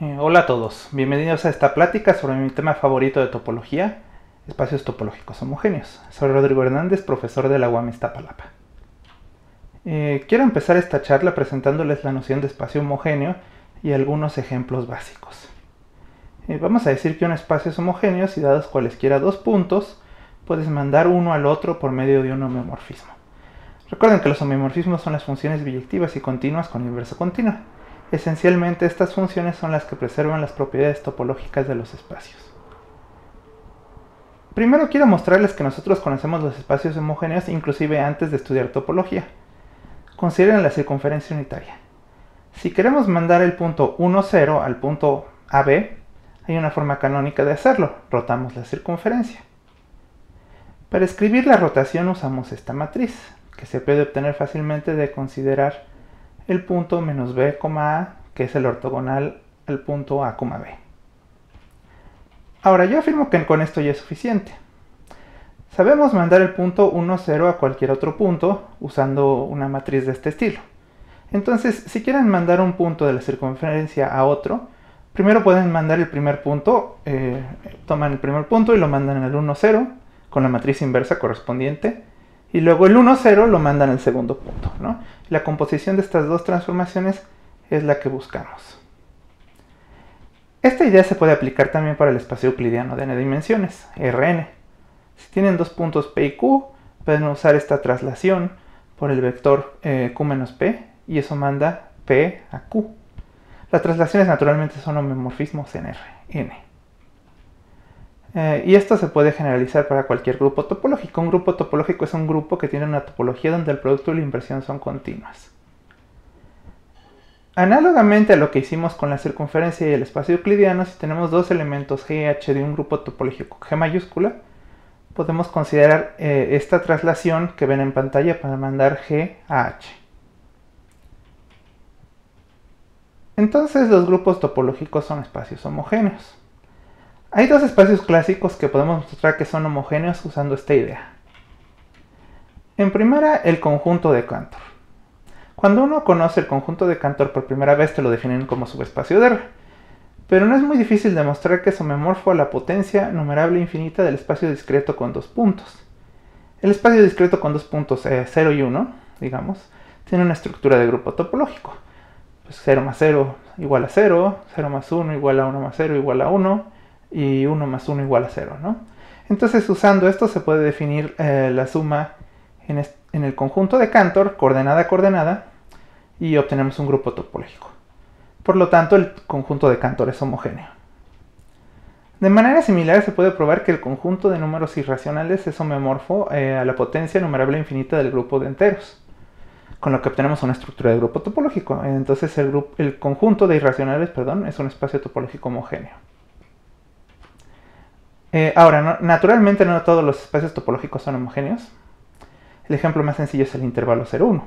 Eh, hola a todos, bienvenidos a esta plática sobre mi tema favorito de topología, espacios topológicos homogéneos. Soy Rodrigo Hernández, profesor de la UAM Iztapalapa. Eh, quiero empezar esta charla presentándoles la noción de espacio homogéneo y algunos ejemplos básicos. Eh, vamos a decir que un espacio es homogéneo si dados cualesquiera dos puntos, puedes mandar uno al otro por medio de un homeomorfismo. Recuerden que los homeomorfismos son las funciones biyectivas y continuas con inverso continua. Esencialmente estas funciones son las que preservan las propiedades topológicas de los espacios. Primero quiero mostrarles que nosotros conocemos los espacios homogéneos inclusive antes de estudiar topología. Consideren la circunferencia unitaria. Si queremos mandar el punto 1, 0 al punto AB, hay una forma canónica de hacerlo, rotamos la circunferencia. Para escribir la rotación usamos esta matriz, que se puede obtener fácilmente de considerar el punto menos b, a, que es el ortogonal al punto a, b. Ahora, yo afirmo que con esto ya es suficiente. Sabemos mandar el punto 1, 0 a cualquier otro punto usando una matriz de este estilo. Entonces, si quieren mandar un punto de la circunferencia a otro, primero pueden mandar el primer punto, eh, toman el primer punto y lo mandan al 1, 0 con la matriz inversa correspondiente, y luego el 1, 0 lo mandan al segundo punto. ¿no? La composición de estas dos transformaciones es la que buscamos. Esta idea se puede aplicar también para el espacio euclidiano de n dimensiones, Rn. Si tienen dos puntos P y Q, pueden usar esta traslación por el vector eh, Q menos P y eso manda P a Q. Las traslaciones naturalmente son homomorfismos en R, N. Eh, y esto se puede generalizar para cualquier grupo topológico. Un grupo topológico es un grupo que tiene una topología donde el producto y la inversión son continuas. Análogamente a lo que hicimos con la circunferencia y el espacio euclidiano, si tenemos dos elementos G y H de un grupo topológico G mayúscula, podemos considerar eh, esta traslación que ven en pantalla para mandar G a H. Entonces los grupos topológicos son espacios homogéneos. Hay dos espacios clásicos que podemos mostrar que son homogéneos usando esta idea. En primera, el conjunto de Cantor. Cuando uno conoce el conjunto de Cantor por primera vez te lo definen como subespacio de R, pero no es muy difícil demostrar que es homomorfo a la potencia numerable infinita del espacio discreto con dos puntos. El espacio discreto con dos puntos, 0 eh, y 1, digamos, tiene una estructura de grupo topológico. Pues 0 más 0 igual a 0, 0 más 1 igual a 1 más 0 igual a 1, y 1 más 1 igual a 0, ¿no? Entonces usando esto se puede definir eh, la suma en, el conjunto de Cantor, coordenada a coordenada, y obtenemos un grupo topológico. Por lo tanto, el conjunto de Cantor es homogéneo. De manera similar se puede probar que el conjunto de números irracionales es homomorfo eh, a la potencia numerable infinita del grupo de enteros, con lo que obtenemos una estructura de grupo topológico. Entonces el, el conjunto de irracionales perdón, es un espacio topológico homogéneo. Eh, ahora, naturalmente no todos los espacios topológicos son homogéneos. El ejemplo más sencillo es el intervalo 0,1.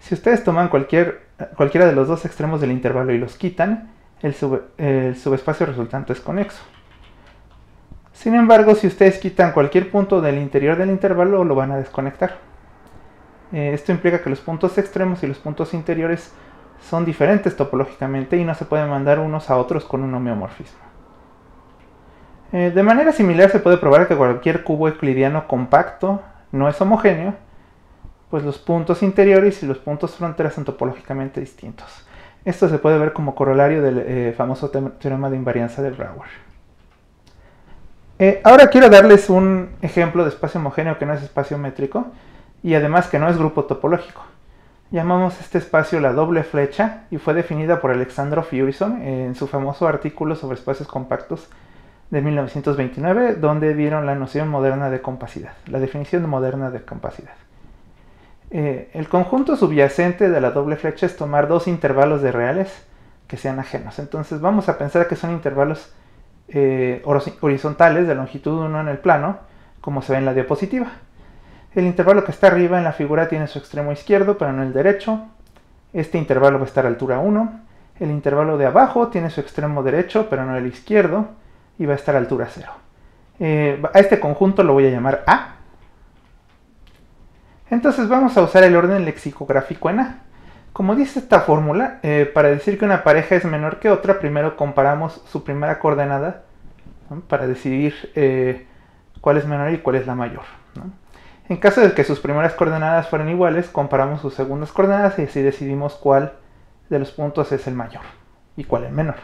Si ustedes toman cualquier, cualquiera de los dos extremos del intervalo y los quitan, el, subespacio resultante es conexo. Sin embargo, si ustedes quitan cualquier punto del interior del intervalo, lo van a desconectar. Eh, esto implica que los puntos extremos y los puntos interiores son diferentes topológicamente y no se pueden mandar unos a otros con un homeomorfismo. Eh, de manera similar se puede probar que cualquier cubo euclidiano compacto no es homogéneo, pues los puntos interiores y los puntos fronteras son topológicamente distintos. Esto se puede ver como corolario del eh, famoso teorema de invarianza de Brouwer. Eh, ahora quiero darles un ejemplo de espacio homogéneo que no es espacio métrico y además que no es grupo topológico. Llamamos este espacio la doble flecha y fue definida por Alexandro Furison en su famoso artículo sobre espacios compactos de 1929, donde dieron la noción moderna de compacidad, la definición moderna de compacidad. Eh, el conjunto subyacente de la doble flecha es tomar dos intervalos de reales que sean ajenos. Entonces vamos a pensar que son intervalos eh, horizontales de longitud 1 en el plano, como se ve en la diapositiva. El intervalo que está arriba en la figura tiene su extremo izquierdo, pero no el derecho. Este intervalo va a estar a altura 1. El intervalo de abajo tiene su extremo derecho, pero no el izquierdo y va a estar a altura 0. Eh, a este conjunto lo voy a llamar A. Entonces vamos a usar el orden lexicográfico en A. Como dice esta fórmula, eh, para decir que una pareja es menor que otra, primero comparamos su primera coordenada para decidir eh, cuál es menor y cuál es la mayor. En caso de que sus primeras coordenadas fueran iguales, comparamos sus segundas coordenadas y así decidimos cuál de los puntos es el mayor y cuál el menor.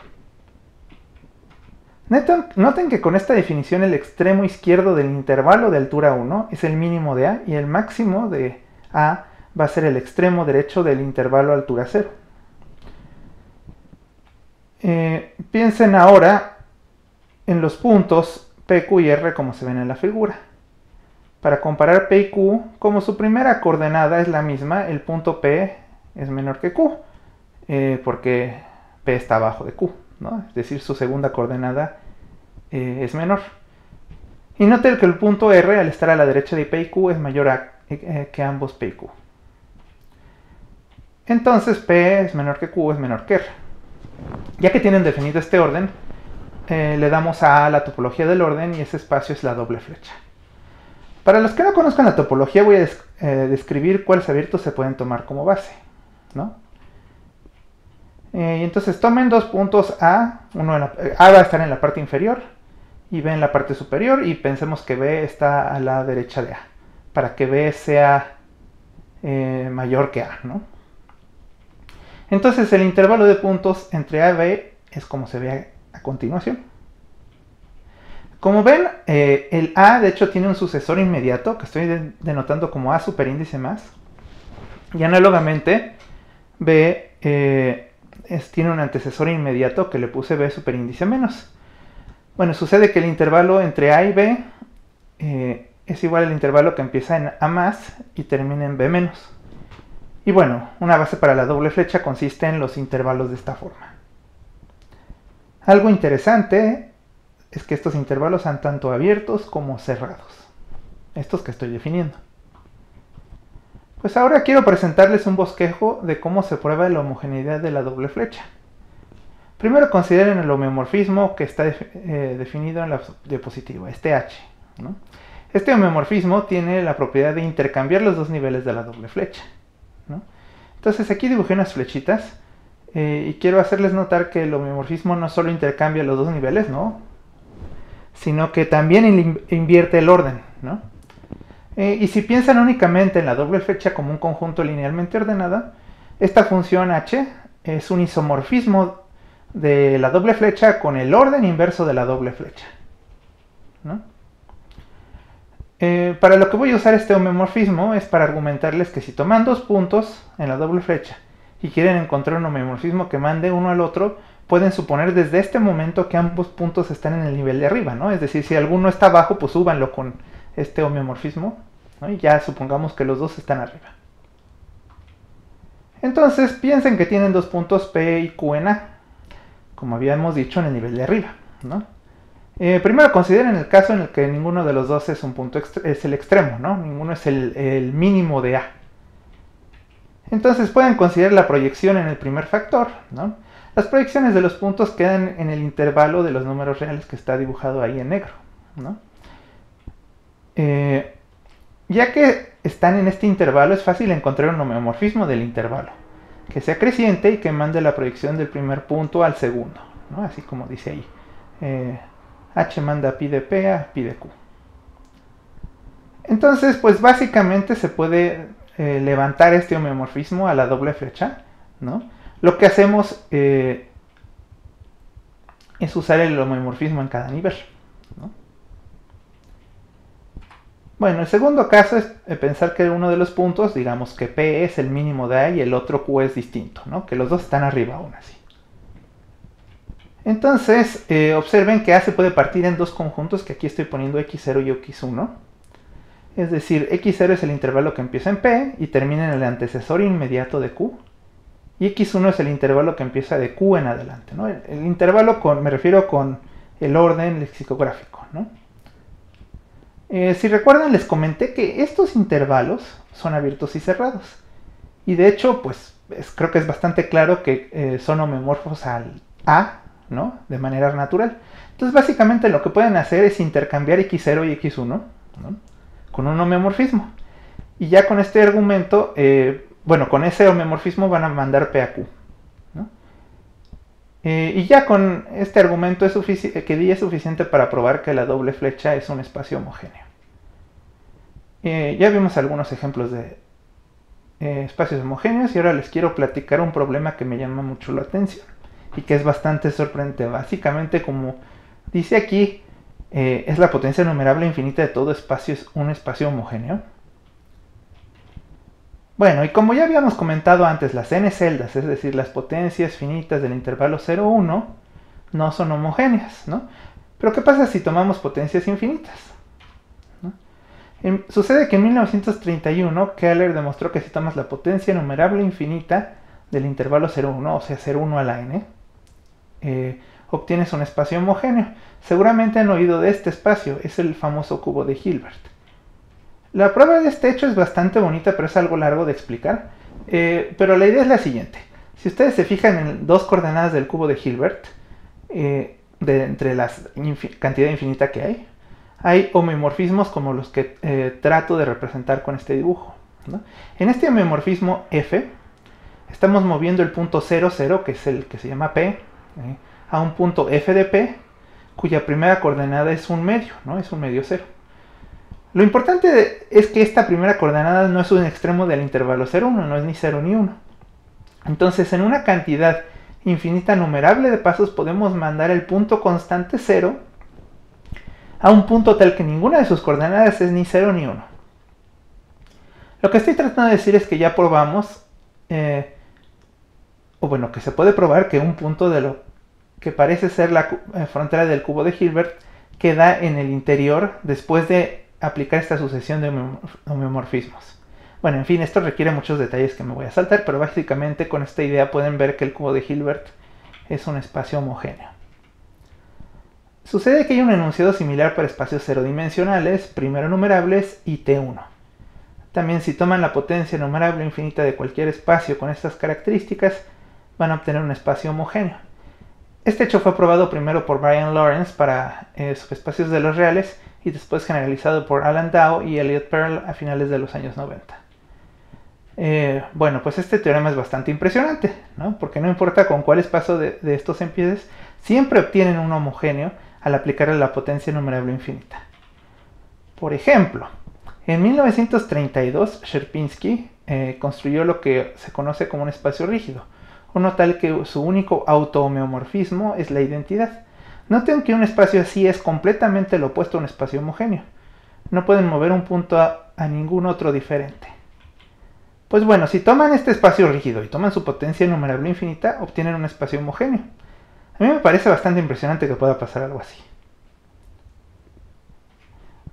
Noten que con esta definición el extremo izquierdo del intervalo de altura 1 es el mínimo de A y el máximo de A va a ser el extremo derecho del intervalo altura 0. Eh, piensen ahora en los puntos P, Q y R como se ven en la figura. Para comparar P y Q, como su primera coordenada es la misma, el punto P es menor que Q, eh, porque P está abajo de Q, es decir, su segunda coordenada eh, es menor. Y noten que el punto R, al estar a la derecha de P y Q, es mayor que ambos P y Q. Entonces P es menor que Q es menor que R. Ya que tienen definido este orden, eh, le damos a la topología del orden y ese espacio es la doble flecha. Para los que no conozcan la topología voy a eh, describir cuáles abiertos se pueden tomar como base. Eh, y entonces tomen dos puntos A, uno A va a estar en la parte inferior y B en la parte superior y pensemos que B está a la derecha de A, para que B sea mayor que A. ¿no? Entonces el intervalo de puntos entre A y B es como se ve a, continuación. Como ven, eh, el A de hecho tiene un sucesor inmediato que estoy denotando como A superíndice más. Y análogamente, B eh, tiene un antecesor inmediato que le puse B superíndice menos. Bueno, sucede que el intervalo entre A y B eh, es igual al intervalo que empieza en A más y termina en B menos. Y bueno, una base para la doble flecha consiste en los intervalos de esta forma. Algo interesante es que estos intervalos son tanto abiertos como cerrados. Estos que estoy definiendo. Pues ahora quiero presentarles un bosquejo de cómo se prueba la homogeneidad de la doble flecha. Primero consideren el homeomorfismo que está eh, definido en la diapositiva, este H. Este homeomorfismo tiene la propiedad de intercambiar los dos niveles de la doble flecha. Entonces aquí dibujé unas flechitas eh, y quiero hacerles notar que el homeomorfismo no solo intercambia los dos niveles, ¿no? Sino que también invierte el orden. Eh, y si piensan únicamente en la doble flecha como un conjunto linealmente ordenado, esta función h es un isomorfismo de la doble flecha con el orden inverso de la doble flecha. ¿no? Eh, para lo que voy a usar este homeomorfismo es para argumentarles que si toman dos puntos en la doble flecha y quieren encontrar un homeomorfismo que mande uno al otro, pueden suponer desde este momento que ambos puntos están en el nivel de arriba, ¿no? Es decir, si alguno está abajo, pues súbanlo con este homeomorfismo, Y ya supongamos que los dos están arriba. Entonces, piensen que tienen dos puntos P y Q en A, como habíamos dicho en el nivel de arriba. Eh, primero consideren el caso en el que ninguno de los dos es un punto es el extremo, ¿no? Ninguno es el, mínimo de A. Entonces pueden considerar la proyección en el primer factor. Las proyecciones de los puntos quedan en el intervalo de los números reales que está dibujado ahí en negro. Eh, ya que están en este intervalo, es fácil encontrar un homeomorfismo del intervalo, que sea creciente y que mande la proyección del primer punto al segundo. Así como dice ahí. Eh, H manda pi de P a pi de Q. Entonces, pues básicamente se puede eh, levantar este homeomorfismo a la doble flecha, ¿no? Lo que hacemos eh, es usar el homeomorfismo en cada nivel, Bueno, el segundo caso es eh, pensar que uno de los puntos, digamos que P es el mínimo de A y el otro Q es distinto, ¿no? Que los dos están arriba aún así. Entonces, eh, observen que A se puede partir en dos conjuntos, que aquí estoy poniendo x0 y x1. Es decir, x0 es el intervalo que empieza en P y termina en el antecesor inmediato de Q. Y x1 es el intervalo que empieza de Q en adelante. El, intervalo con, me refiero con el orden lexicográfico. Eh, si recuerdan, les comenté que estos intervalos son abiertos y cerrados. Y de hecho, pues creo que es bastante claro que eh, son homomorfos al A de manera natural. Entonces básicamente lo que pueden hacer es intercambiar x0 y x1 con un homeomorfismo. Y ya con este argumento eh, bueno, con ese homeomorfismo van a mandar P a Q. Eh, y ya con este argumento es que di es suficiente para probar que la doble flecha es un espacio homogéneo. Eh, ya vimos algunos ejemplos de espacios homogéneos y ahora les quiero platicar un problema que me llama mucho la atención y que es bastante sorprendente. Básicamente, como dice aquí, es la potencia enumerable infinita de todo espacio es un espacio homogéneo. Bueno, y como ya habíamos comentado antes, las n celdas, es decir, las potencias finitas del intervalo 0,1, no son homogéneas, ¿no? Pero ¿qué pasa si tomamos potencias infinitas? Sucede que en 1931 Keller demostró que si tomas la potencia enumerable infinita del intervalo 0,1, o sea, 0,1 a la n, obtienes un espacio homogéneo. Seguramente han oído de este espacio, es el famoso cubo de Hilbert. La prueba de este hecho es bastante bonita, pero es algo largo de explicar. Eh, pero la idea es la siguiente. Si ustedes se fijan en dos coordenadas del cubo de Hilbert, eh, de, entre la cantidad infinita que hay, hay homeomorfismos como los que eh, trato de representar con este dibujo. En este homeomorfismo F, estamos moviendo el punto 0, 0, que es el que se llama P, a un punto F de P, cuya primera coordenada es un medio, ¿no? es un medio 0. Lo importante es que esta primera coordenada no es un extremo del intervalo 0, 1, no es ni 0 ni 1. Entonces, en una cantidad infinita numerable de pasos podemos mandar el punto constante 0 a un punto tal que ninguna de sus coordenadas es ni 0 ni 1. Lo que estoy tratando de decir es que ya probamos, eh, o bueno, que se puede probar que un punto de lo que parece ser la eh, frontera del cubo de Hilbert queda en el interior después de aplicar esta sucesión de homeomorfismos. Bueno, en fin, esto requiere muchos detalles que me voy a saltar, pero básicamente con esta idea pueden ver que el cubo de Hilbert es un espacio homogéneo. Sucede que hay un enunciado similar para espacios cero dimensionales, primero numerables y T1. También si toman la potencia numerable infinita de cualquier espacio con estas características, van a obtener un espacio homogéneo. Este hecho fue probado primero por Brian Lawrence para eh, subespacios de los reales y después generalizado por Alan Dow y Elliot Pearl a finales de los años 90. Eh, bueno, pues este teorema es bastante impresionante, ¿no? porque no importa con cuál espacio de, de estos empieces, siempre obtienen un homogéneo al aplicar la potencia numerable infinita. Por ejemplo, en 1932 Sierpinski eh, construyó lo que se conoce como un espacio rígido, uno tal que su único auto-homeomorfismo es la identidad. Noten que un espacio así es completamente lo opuesto a un espacio homogéneo. No pueden mover un punto a, ningún otro diferente. Pues bueno, si toman este espacio rígido y toman su potencia enumerable infinita, obtienen un espacio homogéneo. A mí me parece bastante impresionante que pueda pasar algo así.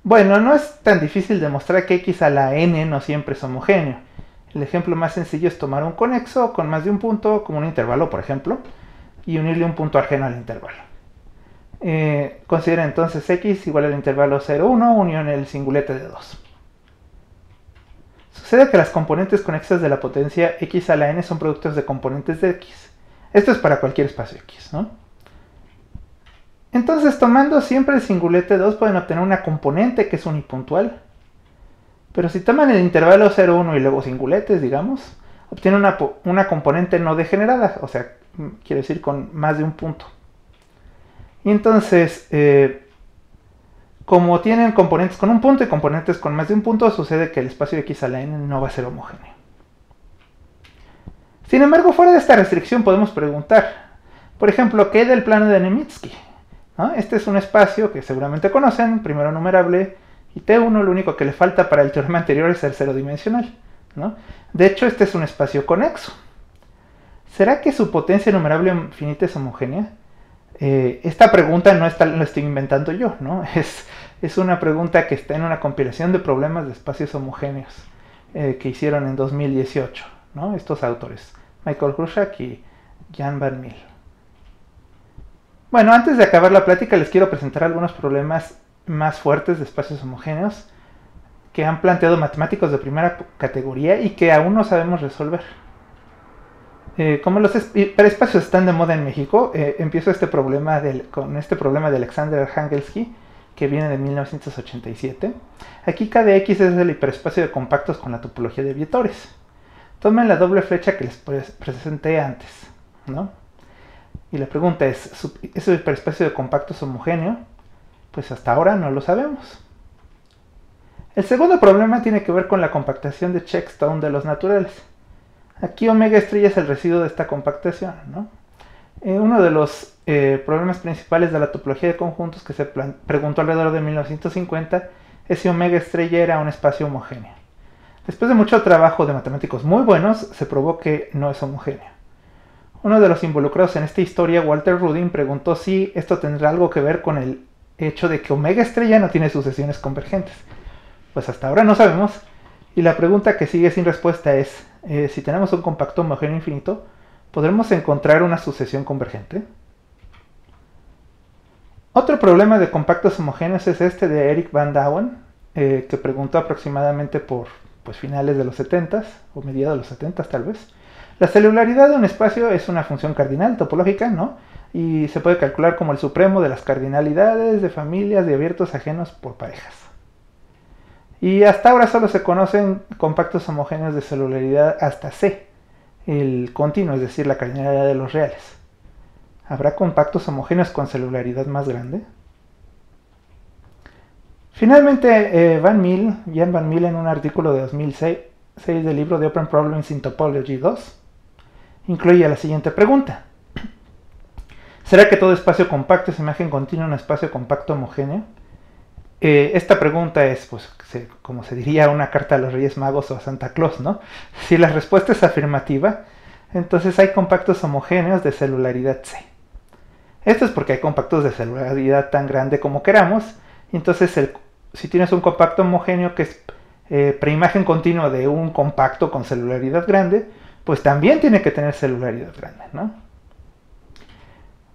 Bueno, no es tan difícil demostrar que x a la n no siempre es homogéneo. El ejemplo más sencillo es tomar un conexo con más de un punto, como un intervalo, por ejemplo, y unirle un punto ajeno al intervalo. Eh, considera entonces x igual al intervalo 0, 1 unión el singulete de 2. Sucede que las componentes conexas de la potencia x a la n son productos de componentes de x. Esto es para cualquier espacio x, ¿no? Entonces, tomando siempre el singulete 2, pueden obtener una componente que es unipuntual. Pero si toman el intervalo 0, 1 y luego singuletes, digamos, obtienen una, una componente no degenerada, o sea, quiere decir con más de un punto. Y entonces, eh, como tienen componentes con un punto y componentes con más de un punto, sucede que el espacio x a la n no va a ser homogéneo. Sin embargo, fuera de esta restricción podemos preguntar, por ejemplo, ¿qué del plano de Nemitsky? Este es un espacio que seguramente conocen, primero numerable, y T1 lo único que le falta para el teorema anterior es ser cero dimensional. De hecho, este es un espacio conexo. ¿Será que su potencia numerable infinita es homogénea? Eh, esta pregunta no está, la estoy inventando yo, ¿no? Es, es, una pregunta que está en una compilación de problemas de espacios homogéneos eh, que hicieron en 2018, ¿no? Estos autores, Michael Krushak y Jan Van Mil. Bueno, antes de acabar la plática les quiero presentar algunos problemas más fuertes de espacios homogéneos que han planteado matemáticos de primera categoría y que aún no sabemos resolver. Eh, como los hiperespacios están de moda en México, eh, empiezo este problema con este problema de Alexander Hangelsky, que viene de 1987. Aquí KDX es el hiperespacio de compactos con la topología de vectores. Tomen la doble flecha que les presenté antes, ¿no? Y la pregunta es, ¿es el hiperespacio de compactos homogéneo? Pues hasta ahora no lo sabemos. El segundo problema tiene que ver con la compactación de Checkstone de los naturales. Aquí omega estrella es el residuo de esta compactación. ¿no? Eh, uno de los eh, problemas principales de la topología de conjuntos que se preguntó alrededor de 1950 es si omega estrella era un espacio homogéneo. Después de mucho trabajo de matemáticos muy buenos, se probó que no es homogéneo. Uno de los involucrados en esta historia, Walter Rudin, preguntó si esto tendrá algo que ver con el hecho de que omega estrella no tiene sucesiones convergentes. Pues hasta ahora no sabemos. Y la pregunta que sigue sin respuesta es, eh, si tenemos un compacto homogéneo infinito, ¿podremos encontrar una sucesión convergente? Otro problema de compactos homogéneos es este de Eric Van Douwen, eh, que preguntó aproximadamente por pues, finales de los 70 o mediados de los 70 tal vez. La celularidad de un espacio es una función cardinal topológica, ¿no? Y se puede calcular como el supremo de las cardinalidades de familias de abiertos ajenos por parejas. Y hasta ahora solo se conocen compactos homogéneos de celularidad hasta C, el continuo, es decir, la cardinalidad de los reales. ¿Habrá compactos homogéneos con celularidad más grande? Finalmente, eh, Van Mill, Jan Van Mill en un artículo de 2006 del libro de Open Problems in Topology 2, incluye la siguiente pregunta. ¿Será que todo espacio compacto es imagen continua un espacio compacto homogéneo? Eh, esta pregunta es, pues, como se diría, una carta a los Reyes Magos o a Santa Claus, ¿no? Si la respuesta es afirmativa, entonces hay compactos homogéneos de celularidad C. Esto es porque hay compactos de celularidad tan grande como queramos. Entonces, si tienes un compacto homogéneo que es eh, preimagen continua de un compacto con celularidad grande, pues también tiene que tener celularidad grande, ¿no?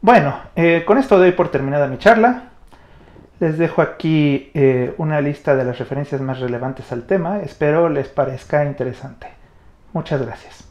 Bueno, eh, con esto doy por terminada mi charla. Les dejo aquí eh, una lista de las referencias más relevantes al tema. Espero les parezca interesante. Muchas gracias.